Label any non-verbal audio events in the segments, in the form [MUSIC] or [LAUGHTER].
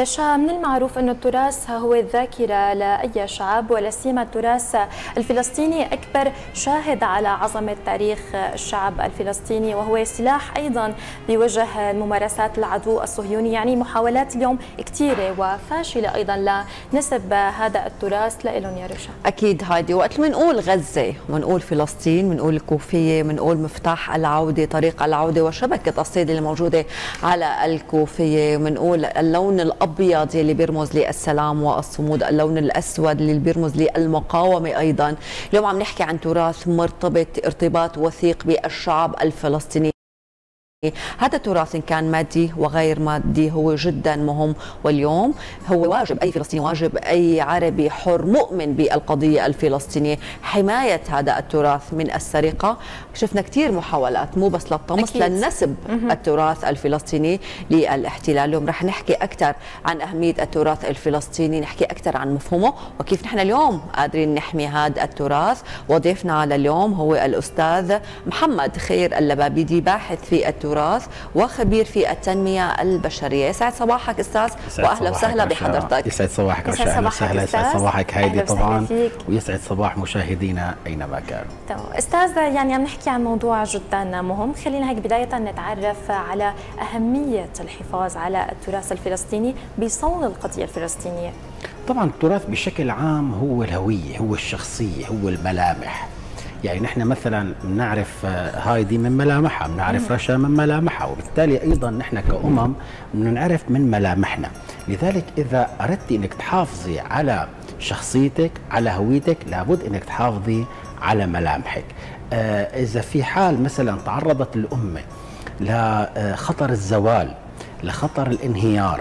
من المعروف أن التراث هو الذاكرة لأي شعب ولا سيما التراث الفلسطيني. أكبر شاهد على عظمة تاريخ الشعب الفلسطيني وهو سلاح أيضا بوجه ممارسات العدو الصهيوني. يعني محاولات اليوم كثيرة وفاشلة أيضا لنسب هذا التراث. لهم يا رشا. أكيد هايدي وقت بنقول غزة ونقول فلسطين بنقول الكوفية بنقول مفتاح العودة طريق العودة وشبكة الصيد الموجودة على الكوفية بنقول اللون الأبيض الأبيض يلي بيرمز للسلام والصمود اللون الأسود اللي بيرمز للمقاومه أيضا. اليوم عم نحكي عن تراث مرتبط ارتباط وثيق بالشعب الفلسطيني. هذا التراث إن كان مادي وغير مادي هو جدا مهم. واليوم هو واجب أي فلسطيني واجب أي عربي حر مؤمن بالقضية الفلسطينية. حماية هذا التراث من السرقة. شفنا كثير محاولات مو بس للطمس للنسب التراث الفلسطيني للاحتلال. اليوم رح نحكي أكثر عن أهمية التراث الفلسطيني نحكي أكثر عن مفهومه وكيف نحن اليوم قادرين نحمي هذا التراث. وضيفنا لليوم هو الأستاذ محمد خير اللبابيدي باحث في التراث. التراث وخبير في التنمية البشرية. يسعد صباحك أستاذ وأهلا وسهلا بحضرتك. يسعد صباحك يسعد أهلا وسهلا. يسعد صباحك هايدي طبعا ويسعد صباح مشاهدينا أينما كانوا أستاذ يعني عم نحكي عن موضوع جدا مهم. خلينا هيك بداية نتعرف على أهمية الحفاظ على التراث الفلسطيني بصون القضية الفلسطينية. طبعا التراث بشكل عام هو الهوية هو الشخصية هو الملامح. يعني نحن مثلا بنعرف آه، هايدي من ملامحها بنعرف رشا من ملامحها وبالتالي أيضا نحن كأمم بنعرف من ملامحنا. لذلك إذا أردت إنك تحافظي على شخصيتك على هويتك لابد إنك تحافظي على ملامحك. آه إذا في حال مثلا تعرضت الامه لخطر الزوال لخطر الانهيار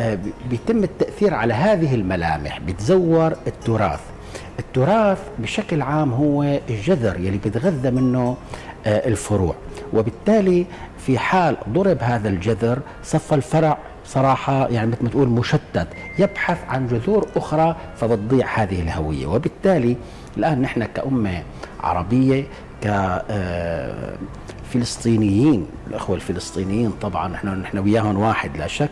آه بيتم التأثير على هذه الملامح بتزور التراث التراث بشكل عام هو الجذر يلي بيتغذى منه آه، الفروع. وبالتالي في حال ضرب هذا الجذر صف الفرع صراحة يعني مثل ما تقول مشتت يبحث عن جذور أخرى فبتضيع هذه الهوية. وبالتالي الآن نحن كأمة عربية كفلسطينيين آه، الأخوة الفلسطينيين طبعا نحن نحن وياهم واحد لا شك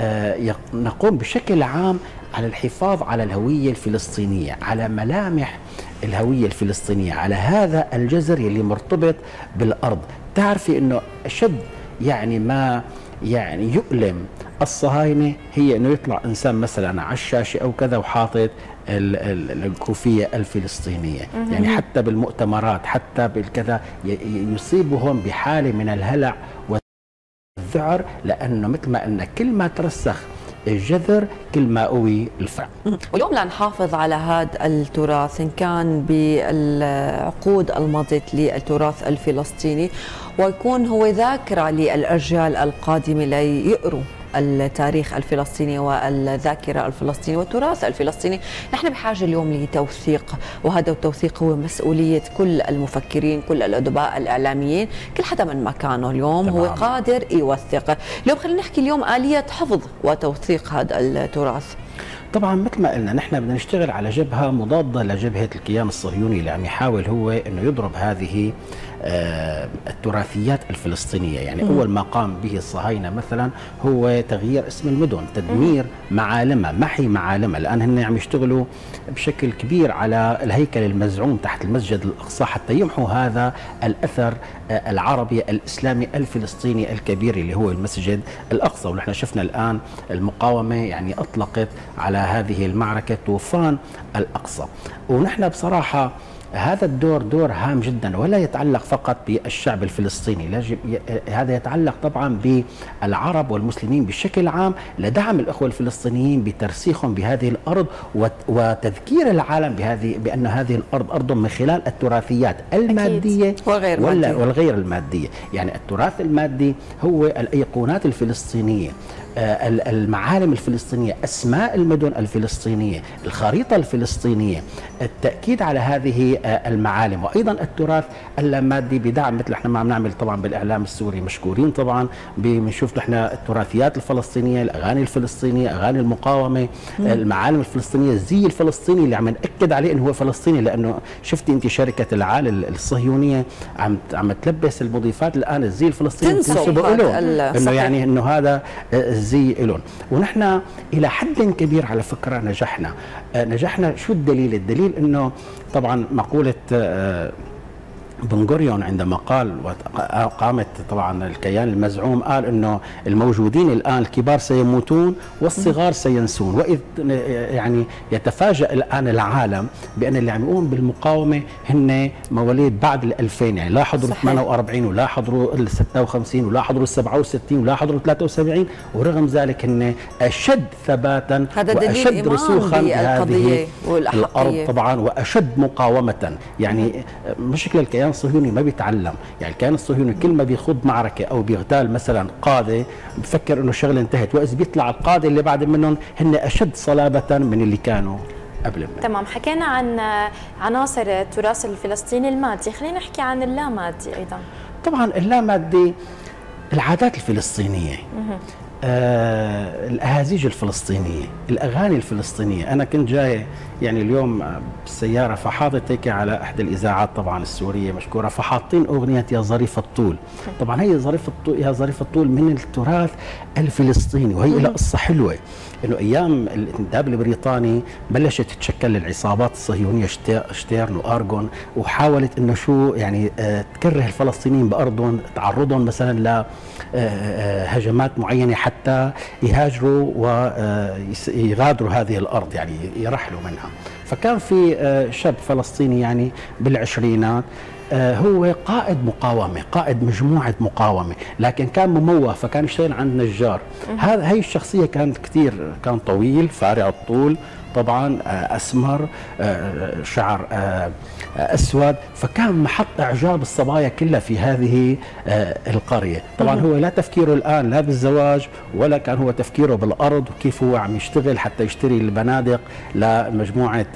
آه، نقوم بشكل عام على الحفاظ على الهوية الفلسطينية على ملامح الهوية الفلسطينية على هذا الجزر اللي مرتبط بالأرض. تعرفي أنه أشد يعني ما يعني يؤلم الصهاينة هي أنه يطلع إنسان مثلا على الشاشة أو كذا وحاطط الكوفية الفلسطينية. يعني حتى بالمؤتمرات حتى بالكذا يصيبهم بحالة من الهلع والذعر لأنه مثل ما قلنا كل ما ترسخ الجذر كل ما قوي الفرع واليوم لنحافظ على هذا التراث إن كان بالعقود الماضية للتراث الفلسطيني ويكون هو ذاكرة للأجيال القادمة ليقروا التاريخ الفلسطيني والذاكرة الفلسطينية والتراث الفلسطيني. نحن بحاجة اليوم لتوثيق وهذا التوثيق هو مسؤولية كل المفكرين كل الأدباء الإعلاميين كل حدا من مكانه اليوم تمام. هو قادر يوثق. اليوم خلينا نحكي اليوم آلية حفظ وتوثيق هذا التراث. طبعا مثل ما قلنا نحن بدنا نشتغل على جبهة مضادة لجبهة الكيان الصهيوني اللي عم يحاول هو إنه يضرب هذه آه، التراثيات الفلسطينية. يعني م. أول ما قام به الصهاينة مثلا هو تغيير اسم المدن تدمير معالمها. محي معالمها؟ الآن هن عم يشتغلوا بشكل كبير على الهيكل المزعوم تحت المسجد الأقصى حتى يمحوا هذا الأثر آه، العربي الإسلامي الفلسطيني الكبير اللي هو المسجد الأقصى. ونحن شفنا الآن المقاومة يعني أطلقت على هذه المعركة طوفان الأقصى. ونحن بصراحة هذا الدور دور هام جدا ولا يتعلق فقط بالشعب الفلسطيني هذا يتعلق طبعا بالعرب والمسلمين بشكل عام لدعم الأخوة الفلسطينيين بترسيخهم بهذه الأرض وتذكير العالم بهذه بأن هذه الأرض أرض من خلال التراثيات المادية وغير ولا والغير المادية. يعني التراث المادي هو الأيقونات الفلسطينية. المعالم الفلسطينية أسماء المدن الفلسطينية الخريطة الفلسطينية التأكيد على هذه آه، المعالم. وأيضا التراث اللامادي بدعم مثل إحنا ما عم نعمل طبعا بالإعلام السوري مشكورين طبعا بنشوف نحن التراثيات الفلسطينية الأغاني الفلسطينية أغاني المقاومة مم. المعالم الفلسطينية الزي الفلسطيني اللي عم نأكد عليه أنه هو فلسطيني. لأنه شفتي أنت شركة العال الصهيونية عم عم تلبس المضيفات الآن الزي الفلسطيني تنسب له إنه يعني إنه هذا آه، الزي لهم ونحن إلى حد كبير على فكرة نجحنا. نجحنا. شو الدليل؟ الدليل إنه طبعا مقولة بن غوريون عندما قال قامت طبعا الكيان المزعوم قال إنه الموجودين الآن الكبار سيموتون والصغار سينسون. وإذ يعني يتفاجأ الآن العالم بأن اللي عم يقوم بالمقاومة هن مواليد بعد ال 2000 يعني لا حضروا 48 ولا حضروا ال 56 ولا حضروا ال 67 ولا حضروا 73 ورغم ذلك هن أشد ثباتا وأشد رسوخا بهذه الأرض طبعا وأشد مقاومة. يعني مشكلة الكيان الكيان الصهيوني ما بيتعلم. يعني الكيان الصهيوني كل ما بيخوض معركة أو بيغتال مثلا قادة بفكر أنه الشغلة انتهت. وإذا بيطلع القادة اللي بعد منهم هن أشد صلابة من اللي كانوا قبل منه. تمام. حكينا عن عناصر التراث الفلسطيني المادي. خلينا نحكي عن اللامادي أيضا. طبعا اللامادي العادات الفلسطينية آه الأهازيج الفلسطينية، الأغاني الفلسطينية، أنا كنت جاي يعني اليوم بالسيارة فحاطط هيك على إحدى الإذاعات طبعا السورية مشكورة فحاطين أغنية يا ظريف الطول، طبعا هي ظريف الطول يا ظريف الطول من التراث الفلسطيني وهي لها قصة حلوة إنه أيام الإنتداب البريطاني بلشت تتشكل العصابات الصهيونية شتيرن وارجون وحاولت إنه شو يعني آه تكره الفلسطينيين بأرضهم تعرضهم مثلا ل هجمات معينة حتى يهاجروا ويغادروا هذه الأرض يعني يرحلوا منها. فكان في شاب فلسطيني يعني بالعشرينات هو قائد مقاومة قائد مجموعة مقاومة لكن كان مموه فكان يشتغل عند نجار. هذا هي الشخصية كانت كثير كان طويل فارع الطول طبعا أسمر شعر أسود. فكان محط إعجاب الصبايا كلها في هذه القرية. طبعا هو لا تفكيره الآن لا بالزواج ولا كان هو تفكيره بالأرض وكيف هو عم يشتغل حتى يشتري البنادق لمجموعة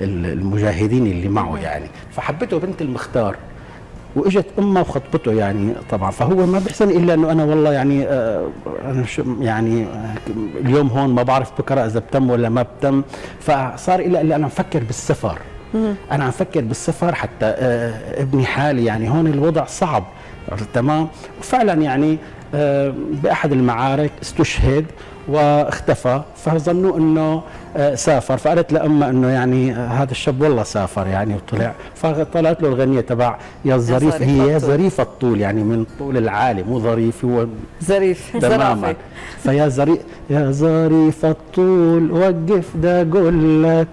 المجاهدين اللي معه يعني. فحبته بنت المختار. وإجت أمه وخطبته يعني طبعا. فهو ما بيحسن إلا إنه أنا والله يعني آه أنا يعني آه اليوم هون ما بعرف بكرة إذا بتم ولا ما بتم. فصار إلا اللي أنا مفكر بالسفر. أنا عم فكر بالسفر حتى آه ابني حالي يعني هون الوضع صعب. تمام. وفعلا يعني بأحد المعارك استشهد. واختفى فظنوا إنه سافر. فقالت لأمه إنه يعني هذا الشاب والله سافر يعني وطلع. فطلعت له الغنية تبع يا الظريف هي ظريف الطول يعني من طول العالي مو ظريف هو ظريف [LAUGHS] تماما فيا ظريف يا ظريف الطول وقف دا أقول لك.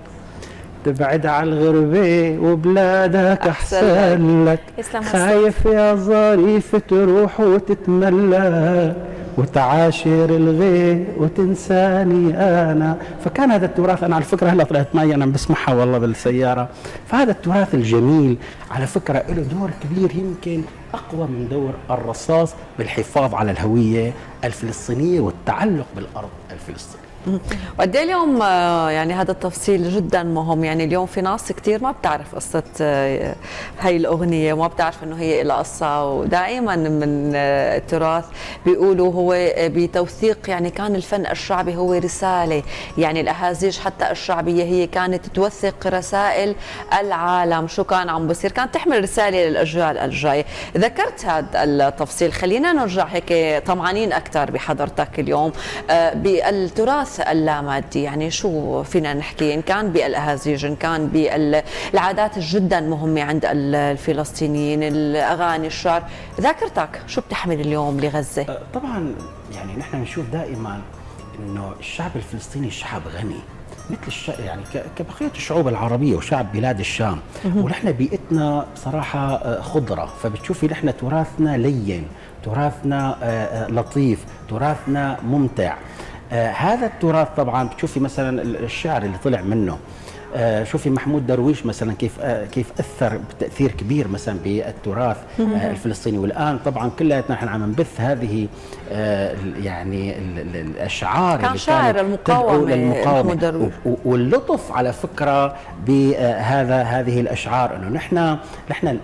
تبعد على الغربة وبلادك أحسن لك. خايف يا ظريف تروح وتتملك وتعاشر الغير وتنساني أنا. فكان هذا التراث أنا على فكرة هلا طلعت معي أنا بسمعها والله بالسيارة. فهذا التراث الجميل على فكرة له دور كبير يمكن أقوى من دور الرصاص بالحفاظ على الهوية الفلسطينية والتعلق بالأرض الفلسطينية. وقد اليوم يعني هذا التفصيل جدا مهم؟ يعني اليوم في ناس كثير ما بتعرف قصة هي الأغنية وما بتعرف إنه هي لها قصة. ودائما من التراث بيقولوا هو بتوثيق يعني كان الفن الشعبي هو رسالة. يعني الأهازيج حتى الشعبية هي كانت توثق رسائل العالم شو كان عم بصير. كانت تحمل رسالة للأجيال الجاية. ذكرت هذا التفصيل. خلينا نرجع هيك طمعانين أكثر بحضرتك اليوم بالتراث اللامادي. يعني شو فينا نحكي؟ إن كان بالأهازيج إن كان بالعادات جدا مهمة عند الفلسطينيين الأغاني الشعر. ذاكرتك شو بتحمل اليوم لغزة؟ طبعا يعني نحن نشوف دائما إنه الشعب الفلسطيني شعب غني. مثل الش... يعني كبقية الشعوب العربية وشعب بلاد الشام. ونحن بيئتنا بصراحة خضرة. فبتشوفي نحن تراثنا لين تراثنا لطيف تراثنا ممتع. آه هذا التراث طبعا بتشوفي مثلا الشعر اللي طلع منه. آه شوفي محمود درويش مثلا كيف آه كيف أثر بتأثير كبير مثلا بالتراث آه الفلسطيني. والآن طبعا كلياتنا نحن عم نبث هذه آه يعني الاشعار كان شاعر المقاومة للمقاومة. واللطف على فكرة بهذا هذه الأشعار إنه نحن نحن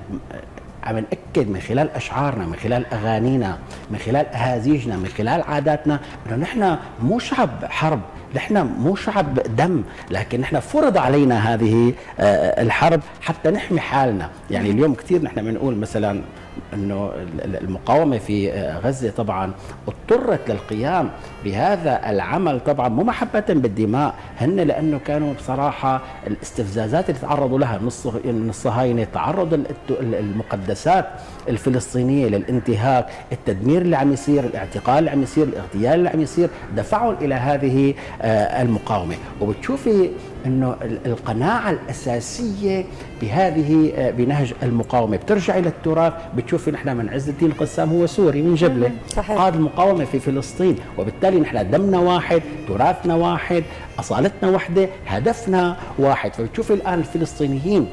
عم نأكد من خلال أشعارنا من خلال أغانينا من خلال أهازيجنا من خلال عاداتنا أنه نحن مو شعب حرب. نحن مو شعب دم لكن نحن فرض علينا هذه آه، الحرب حتى نحمي حالنا. يعني اليوم كثير نحن بنقول مثلا إنه المقاومة في غزة طبعا اضطرت للقيام بهذا العمل طبعا مو محبة بالدماء هن لأنه كانوا بصراحة الاستفزازات اللي تعرضوا لها من الصهاينة تعرض المقدسات الفلسطينية للانتهاك التدمير اللي عم يصير الاعتقال اللي عم يصير الاغتيال اللي عم يصير دفعهم إلى هذه آه، المقاومة. وبتشوفي إنه القناعة الأساسية بهذه آه، بنهج المقاومة. بترجع إلى التراث بتشوفي نحن من عز الدين القسام هو سوري من جبلة. صحيح. قاد المقاومة في فلسطين وبالتالي نحن دمنا واحد تراثنا واحد أصالتنا واحدة هدفنا واحد. فبتشوفي الآن الفلسطينيين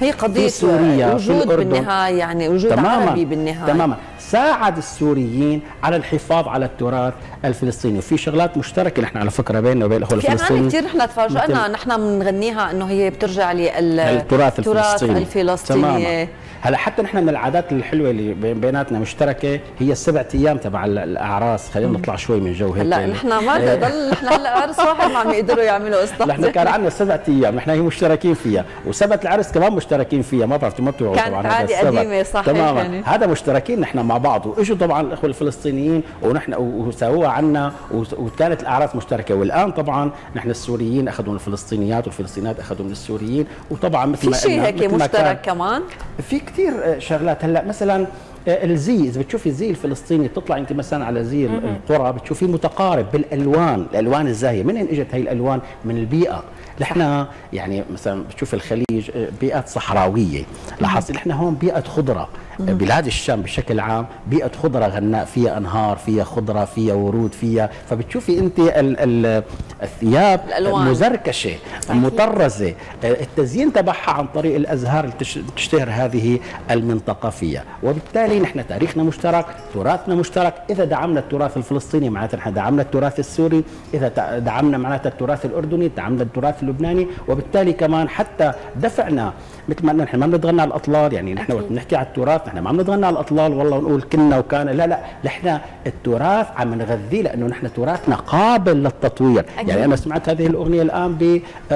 هي قضية في سوريا وجود في بالنهاية يعني وجود تماما عربي بالنهاية. تماما. ساعد السوريين على الحفاظ على التراث الفلسطيني. وفي شغلات مشتركة نحن على فكرة بيننا وبين الأخوة الفلسطينيين. كثير نحن تفاجئنا. نحن بنغنيها إنه هي بترجع للتراث الفلسطيني. الفلسطيني. تماما. هلا حتى نحن من العادات الحلوة اللي بيناتنا مشتركة هي السبع أيام تبع الأعراس. خلينا نطلع شوي من جو هيك. لا نحن ما إيه. ضل نحن هلا عرس واحد ما عم يقدروا يعملوا قصة. نحن كان عندنا سبع أيام نحن هي مشتركين فيها. وسبت العرس كمان مشتركين فيها. ما بعرف ما بتوعوا طبعا عادي قديمة صحيح تماما. يعني. هذا مشتركين نحن مع بعض. وإجوا طبعا الإخوة الفلسطينيين ونحن وسووها عنا. وكانت الأعراس مشتركة. والآن طبعا نحن السوريين أخذوا من الفلسطينيات والفلسطينيات أخذوا من السوريين. وطبعا مثل ما في شيء هيك مشترك كمان؟ في كثير شغلات شغلات. هلا مثلا آه، الزي اذا بتشوفي الزي الفلسطيني تطلع انت مثلا على زي القرى بتشوفيه متقارب بالألوان. الألوان الزاهية. من اين إجت هي الألوان؟ من البيئة. نحن يعني مثلا بتشوف الخليج آه، بيئات صحراوية. لاحظتي نحن هون بيئة خضرة. بلاد الشام بشكل عام بيئة خضرة غناء فيها أنهار فيها خضرة فيها ورود فيها. فبتشوفي انت ال ال الثياب الألوان. مزركشة. مطرزة. آه، التزيين تبعها عن طريق الأزهار اللي تشتهر هذه المنطقة فيها. وبالتالي نحن تاريخنا مشترك تراثنا مشترك. إذا دعمنا التراث الفلسطيني معناتها نحن دعمنا التراث السوري. إذا دعمنا معناتها التراث الأردني دعمنا التراث اللبناني. وبالتالي كمان حتى دفعنا مثل ما نحن ما بنتغنى على الأطلال. يعني نحن وقت بنحكي على التراث نحن ما بنتغنى على الأطلال والله ونقول كنا وكان. لا لا. نحن التراث عم نغذيه لأنه نحن تراثنا قابل للتطوير. أكيد. يعني أنا سمعت هذه الأغنية الآن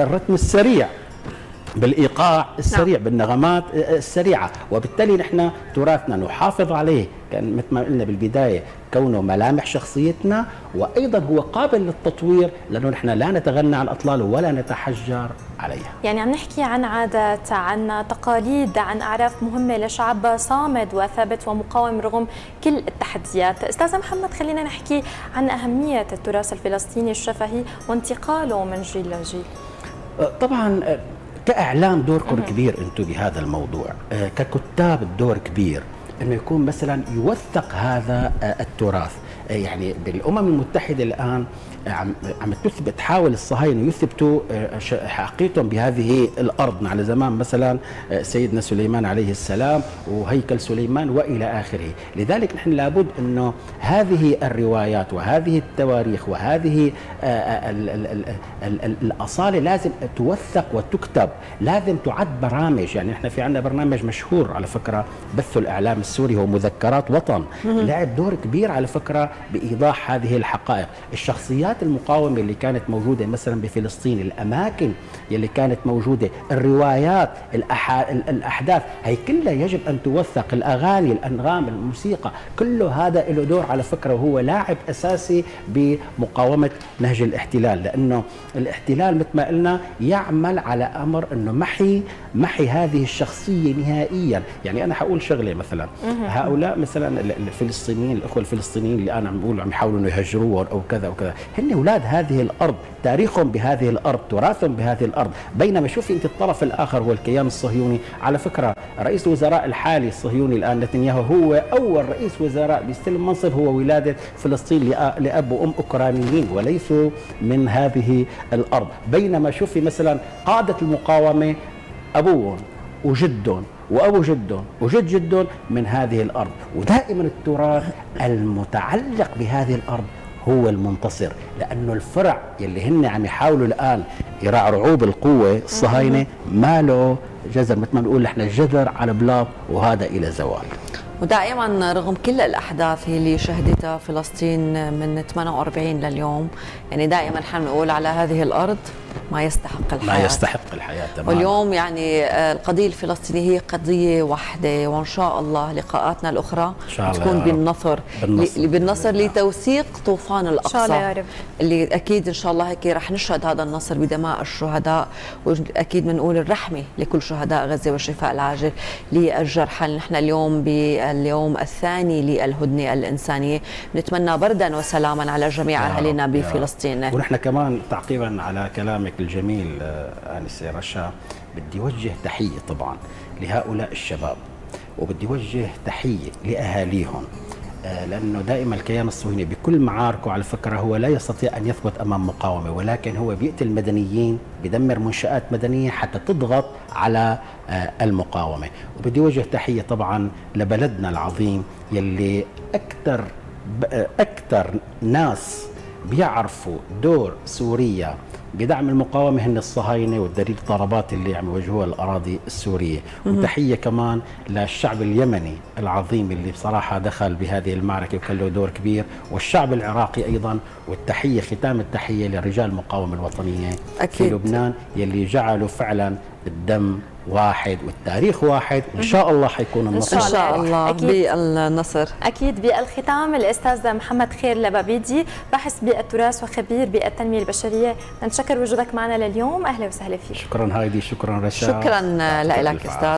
بالرتم السريع بالإيقاع السريع نعم. بالنغمات السريعة وبالتالي نحن تراثنا نحافظ عليه كان مثل ما قلنا بالبداية كونه ملامح شخصيتنا وأيضا هو قابل للتطوير لأنه نحن لا نتغنى عن اطلاله ولا نتحجر عليها. يعني عم نحكي عن عادات، عن تقاليد، عن أعراف مهمة لشعب صامد وثابت ومقاوم رغم كل التحديات. أستاذ محمد خلينا نحكي عن أهمية التراث الفلسطيني الشفهي وانتقاله من جيل لجيل. طبعا كإعلام دوركم كبير أنتم بهذا الموضوع، ككتاب الدور كبير. إنه يكون مثلا يوثق هذا آه، التراث آه، يعني بالامم المتحدة الآن عم عم تثبت تحاول الصهاينة يثبتوا آه، حقيقتهم بهذه الأرض على زمان مثلا آه، سيدنا سليمان عليه السلام وهيكل سليمان وإلى آخره، لذلك نحن لابد إنه هذه الروايات وهذه التواريخ وهذه آه، الأصالة لازم توثق وتكتب، لازم تعد برامج، يعني نحن في عندنا برنامج مشهور على فكرة بث الإعلام السوري هو مذكرات وطن، لعب دور كبير على فكرة بإيضاح هذه الحقائق، الشخصيات المقاومة اللي كانت موجودة مثلا بفلسطين الأماكن اللي كانت موجودة الروايات الأحداث هي كلها يجب أن توثق. الأغاني الأنغام الموسيقى كله هذا له دور على فكرة وهو لاعب أساسي بمقاومة نهج الاحتلال. لأنه الاحتلال مثل ما قلنا يعمل على أمر أنه محي محي هذه الشخصية نهائيا. يعني أنا حقول شغلة مثلا. هؤلاء مثلا الفلسطينيين الأخوة الفلسطينيين اللي أنا عم بقول عم يحاولوا أنه يهجروهم أو كذا وكذا هن أولاد هذه الأرض تاريخهم بهذه الأرض تراثهم بهذه الأرض. بينما شوفي أنت الطرف الآخر هو الكيان الصهيوني. على فكرة رئيس الوزراء الحالي الصهيوني الآن نتنياهو هو أول رئيس وزراء بيستلم منصب هو ولادة فلسطين لأب وأم أوكرانيين وليسوا من هذه الأرض. بينما شوفي مثلا قادة المقاومة أبوهم وجدهم وأبو جدهم وجد جدهم من هذه الأرض. ودائما التراث المتعلق بهذه الأرض هو المنتصر لأنه الفرع يلي هن عم يحاولوا الآن يرعرعوه بالقوه الصهاينة ما له جذر مثل ما بنقول نحن الجذر على بلاط وهذا إلى زوال. ودائما رغم كل الأحداث اللي شهدتها فلسطين من 48 لليوم يعني دائما نحن نقول على هذه الأرض ما يستحق الحياة ما يستحق الحياة تماما واليوم يعني آه، القضية الفلسطينية هي قضية واحدة وإن شاء الله لقاءاتنا الأخرى إن شاء الله تكون. بالنصر بالنصر. بالنصر. لتوثيق طوفان الأقصى شاء الله يا رب. اللي أكيد إن شاء الله هيك رح نشهد هذا النصر بدماء الشهداء وأكيد بنقول الرحمة لكل شهداء غزة والشفاء العاجل للجرحى نحن اليوم باليوم الثاني للهدنة الإنسانية نتمنى بردا وسلاما على جميع رب. بفلسطين ونحن كمان تعقيبا على كلامك الجميل آه، انسه رشا. بدي وجه تحية طبعا لهؤلاء الشباب وبدي وجه تحية لأهاليهم آه، لأنه دائما الكيان الصهيوني بكل معاركه على فكرة هو لا يستطيع أن يثبت أمام مقاومة ولكن هو بيقتل المدنيين بدمر منشآت مدنية حتى تضغط على آه، المقاومة. وبدي وجه تحية طبعا لبلدنا العظيم يلي أكثر أكثر ناس بيعرفوا دور سوريا بدعم المقاومة هن الصهاينة والدليل الضربات اللي عم يواجهوها الأراضي السورية. وتحية كمان للشعب اليمني العظيم اللي بصراحة دخل بهذه المعركة وكان له دور كبير والشعب العراقي أيضا. والتحية ختام التحية لرجال المقاومة الوطنية أكيد. في لبنان يلي جعلوا فعلا الدم واحد والتاريخ واحد وإن شاء الله حيكون النصر. إن شاء الله. بالنصر. أكيد. بالختام الأستاذ محمد خير لبابيدي باحث بالتراث وخبير بالتنمية البشرية. نشكر وجودك معنا لليوم. أهلا وسهلا فيك. شكرا هايدي. شكرا رشا. شكرا لك أستاذ.